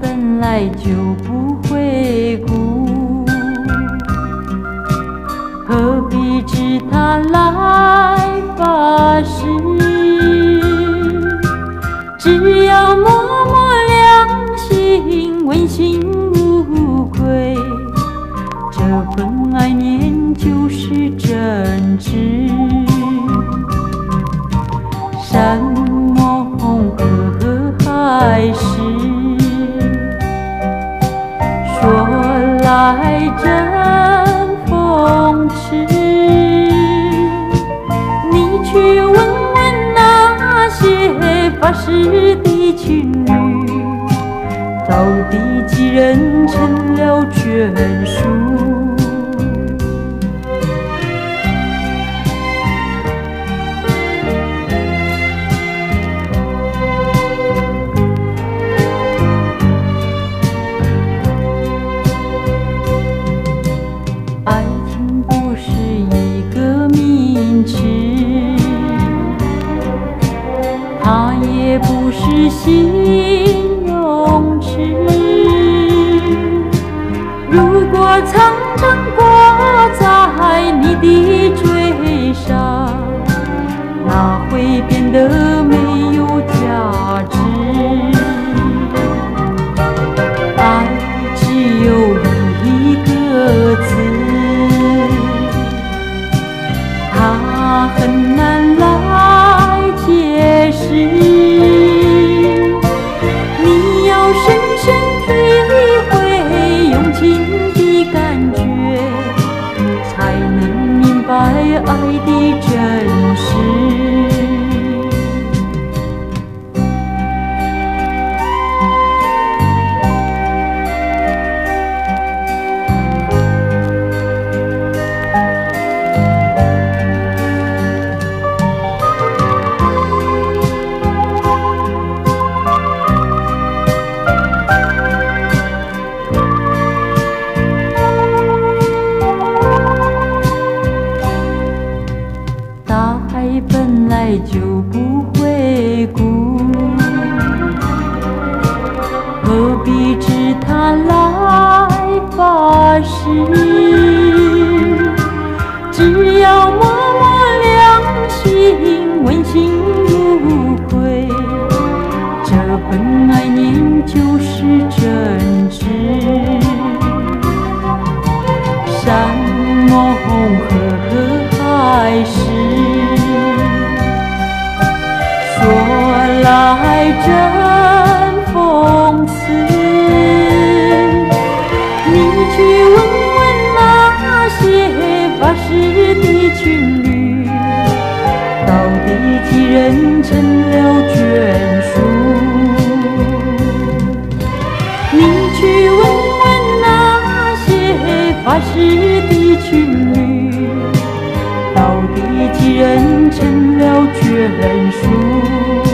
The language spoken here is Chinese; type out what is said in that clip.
本来就不会哭，何必知它来发誓？只要默默良心，问心无愧，这份爱念就是真挚。山。来争风驰。你去问问那些发誓的情侣，到底几人成了眷属？心永驰。如果常常挂在你的嘴上，要默默良心，问心无愧，这份爱念就是真挚。山盟和海誓，说来真人成了眷属你去问问那些发誓的情侣到底几人成了眷属